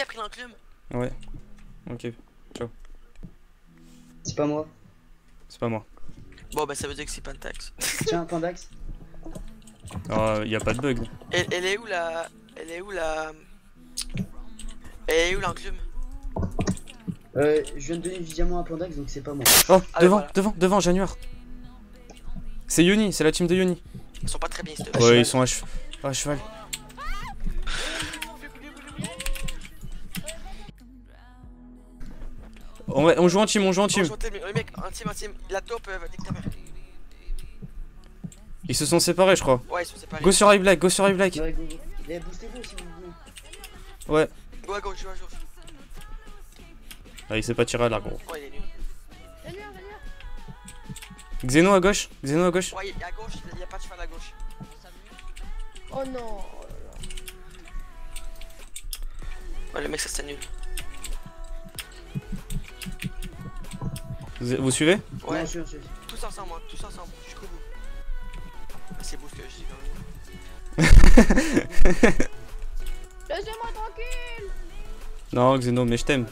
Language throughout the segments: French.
qui a pris l'enclume Ouais. Ok, C'est pas moi. c'est pas moi. Bon, bah ça veut dire que c'est Pantax. Tiens, Pandax? Ah, y a pas de bug. Elle, elle est où la. Elle est où la. Elle est où l'enclume? Euh, je viens de donner du diamant à Pandax, donc c'est pas moi. Oh, Ah, devant, voilà. devant, devant, Januar. C'est Yoni, c'est la team de Yoni. Ils sont pas très bien. Ouais, ils sont à, à cheval. On, joue en team, on joue en team. Mec, un team, un team. La taupe, euh, nique ta mère. Ils se sont séparés, je crois. Ouais, ils sont séparés. Go sur High Black, go sur High Black. Ouais, go, go. Boostez-vous si vous voulez. Ouais. Go à gauche, go à gauche. Ah, il s'est pas tiré à l'arbre. gros. Ouais, il est nul. Januar, Januar. Xeno à gauche, Xeno à gauche. Ouais, il- à gauche, il y a pas de cheval à gauche. Oh non. oh là là. Ouais, le mec, ça c'était nul. Vous, vous suivez Ouais, Non, je suis, je suis. tous ensemble, hein, tous ensemble, jusqu'au bout. Ah, c'est beau ce que je dis quand même. Laissez-moi tranquille. Non, Xeno, mais je t'aime.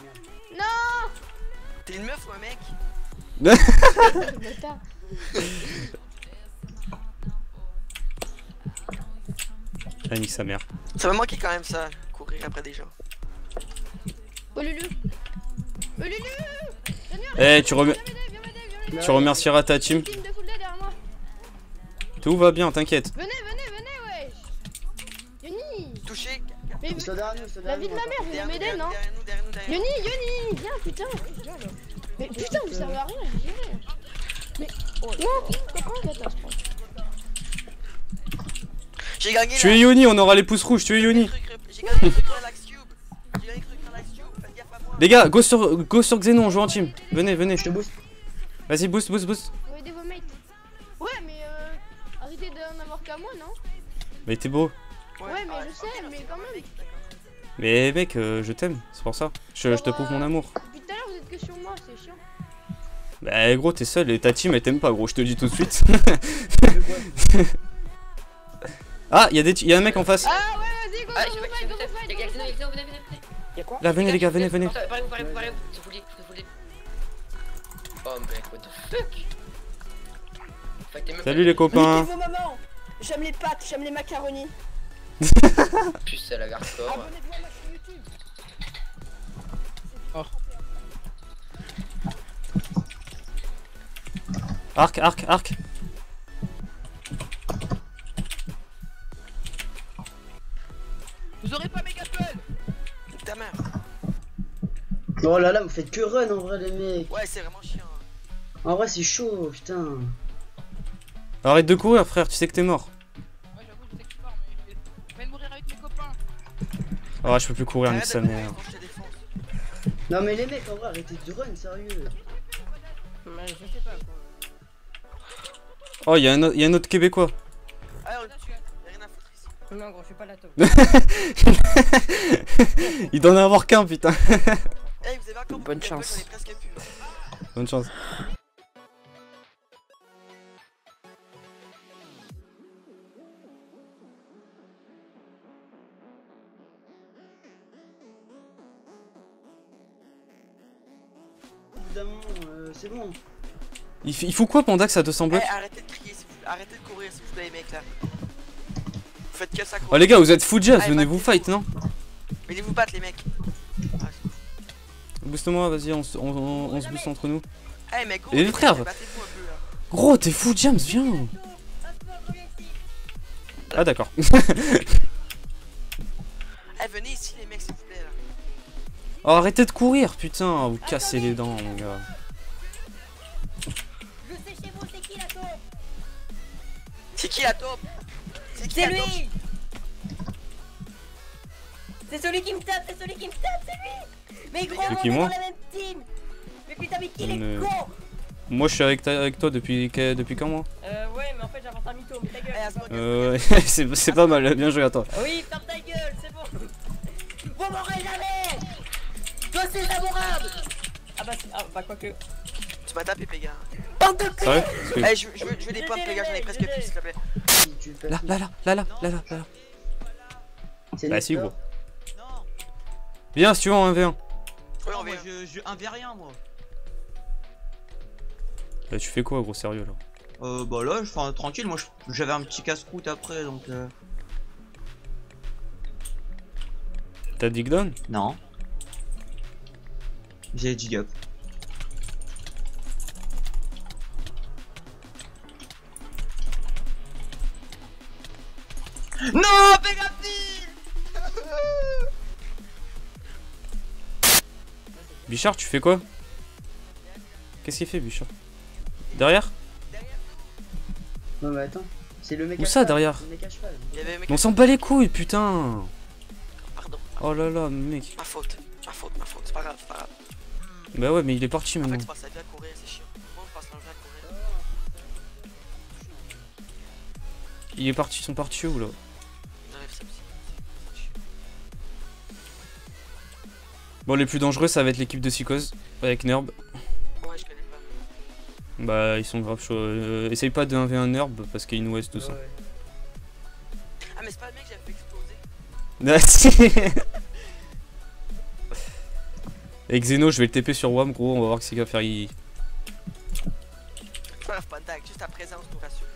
T'es une meuf ou un mec. Ah, nique sa mère. Ça m'a manqué quand même ça, courir après des gens. Oh Lulu. Oh Lulu. Eh, tu, tu remercieras ta team. Tout va bien, t'inquiète. Venez, venez, venez, wesh. Yoni. Touché Mais la vie de ma mère, m'aider, derrière non. Yoni, Yoni, viens, putain. Mais putain, vous servez à rien, je dirais. Mais non, ça se prend J'ai gagné Tu es Yoni, on aura les pouces rouges, tu es Yoni. J'ai gagné Les gars, go sur, go sur Xeno, on joue en team. Venez, venez. Je te booste. Vas-y, boost, boost, boost. Vous aidez vos mates. Ouais, mais euh, arrêtez d'en avoir qu'à moi, non? Mais t'es beau. Ouais, mais je sais, mais quand même. Mais mec, euh, je t'aime, c'est pour ça. Je, je te prouve mon amour. Depuis tout à l'heure, vous êtes que sur moi, c'est chiant. Bah gros, t'es seul et ta team elle t'aime pas, gros, je te le dis tout de suite. Ah, y'a des, y a un mec en face. Ah ouais, vas-y, go, go, je go, go, go, go, fight. Xeno, venez, venez, venez. Y'a quoi Là, venez les gars, venez, venez. Parlez-vous, parlez-vous, parlez-vous. Foulé. Oh mec, what the fuck? Salut les copains. J'aime les pâtes, j'aime les macaronis. Puce, c'est la hardcore. Abonnez-vous à ma chaîne YouTube. Arc, arc, arc. Oh là là, vous faites que run en vrai, les mecs. Ouais, c'est vraiment chiant. hein. En vrai, c'est chaud, putain. Arrête de courir, frère, tu sais que t'es mort. Ouais, j'avoue, je sais que je pars, mais je vais- mourir avec mes copains. Ah, je peux plus courir, Arrête sa mère. Non, mais les mecs, en vrai, arrêtez de run, sérieux. Mais je sais pas quoi. Oh, y'a un, autre- y a un autre Québécois. Ah, on. Y'a rien à foutre ici. Non, gros, je suis pas la taupe. Il doit en avoir qu'un, putain. Eh, vous avez encore Bonne chance. Plus. Bonne chance. Moment, euh, c'est bon. Il, faut quoi, Pandax, à 200 Eh, blocs arrêtez de crier, s'il vous. Arrêtez de courir, s'il vous plaît, les mecs là. Vous faites que ça courir. Oh, les gars, vous êtes fou jazz, venez vous fight, non? Venez vous battre, les mecs. Booste-moi, vas-y, on, se- on, on- on se booste entre nous. Eh, mais gros, Et les frères. Gros, t'es fou, James, viens. Ah, d'accord. Eh, venez ici, les mecs, s'il vous plaît là. Oh, arrêtez de courir, putain, vous cassez les dents, mon gars. Je sais chez vous, c'est qui la taupe C'est qui la taupe C'est lui C'est celui qui me tape, c'est celui qui me tape, c'est lui. Mais gros, on qui, est moi dans la même team. Mais putain, mais qui est con. Moi, je suis avec, ta- avec toi depuis, que- depuis quand, moi? Euh, ouais, mais en fait, j'avance un mytho, mais ta gueule. Euh, c'est c'est pas mal, bien joué à toi. Oui, ferme ta gueule, c'est bon. Vous m'aurez jamais. Toi, c'est favorable Ah bah, c'est- ah, bah, quoique... tu m'as tapé, Péga. Bande de que- Eh, je, veux- je veux, je veux des pommes, Péga, j'en ai presque plus, s'il te plaît. Là, là, là, là, là, là, là, là. c'est Bah, si, gros. Viens, si tu veux, en 1v1. Ouais, Non, on moi, je, je 1v rien, moi. Bah, tu fais quoi, gros, sérieux, là? Euh, bah là, je enfin, tranquille, moi j'avais un petit casse-croûte après, donc euh... T'as dig down Non. J'ai dig up. Bichard, tu fais quoi Qu'est-ce qu'il fait, Bichard Derrière Non, mais attends. C'est le mec Où à ça, cheval, derrière Le mec à cheval. Il y avait un mec. On s'en bat les couilles, putain Pardon. Oh là là, mec. Ma faute. Ma faute, ma faute. C'est pas grave, c'est pas grave. Bah ouais, mais il est parti maintenant. courir, c'est chiant. On passe à courir. Il est parti, ils sont partis où, là Bon, les plus dangereux, ça va être l'équipe de Psychose, avec Nerb. Ouais, je connais pas. Bah, ils sont grave chauds. Euh, essaye pas de 1v1 Nerb, parce qu'il nous reste tout ça. Ah, mais c'est pas le mec que j'avais fait exploser. Avec Zeno, je vais le TP sur WAM, gros, on va voir ce qu'il va faire. Il... Pas. Juste ta présence nous rassure.